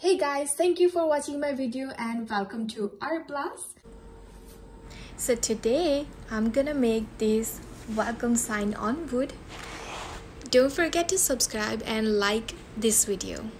Hey guys, thank you for watching my video and welcome to Art Blast. So today I'm gonna make this welcome sign on wood. Don't forget to subscribe and like this video.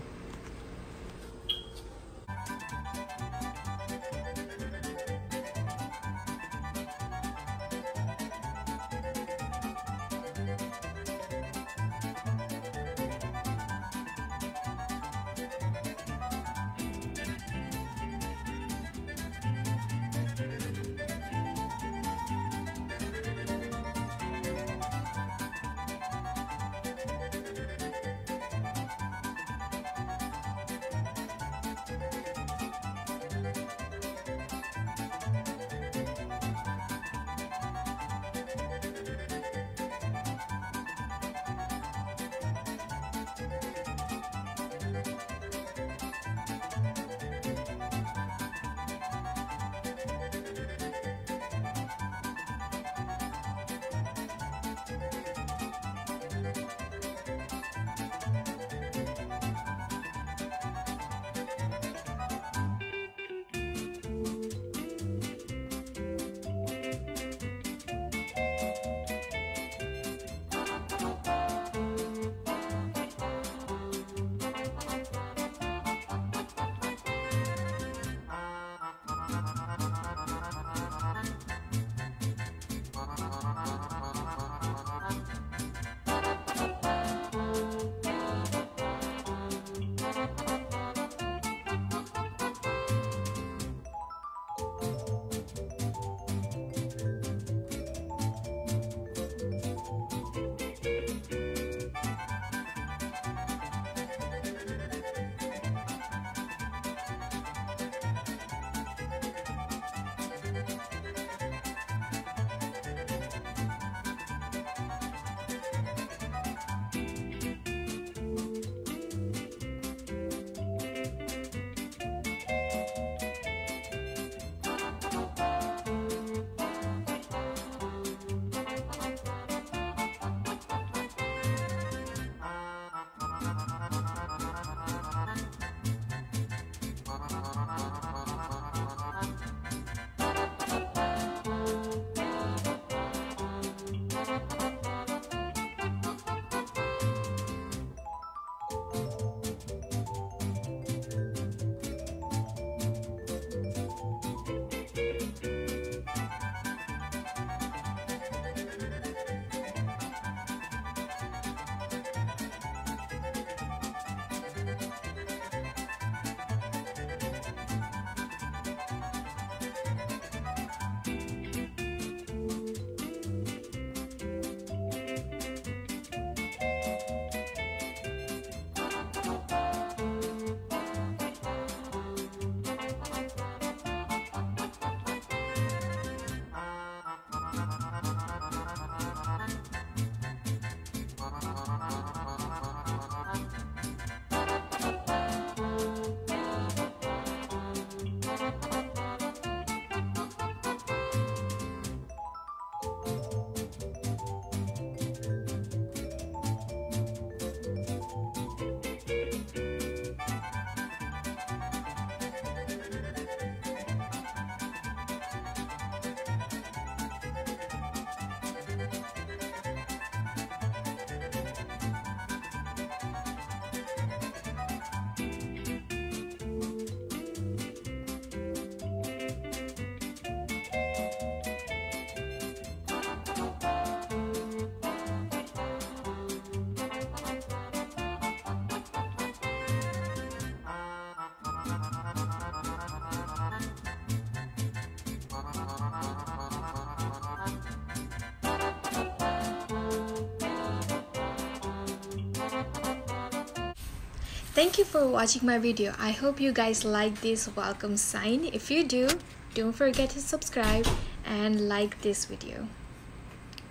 Thank you for watching my video. I hope you guys like this welcome sign. If you do, don't forget to subscribe and like this video.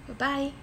Bye-bye.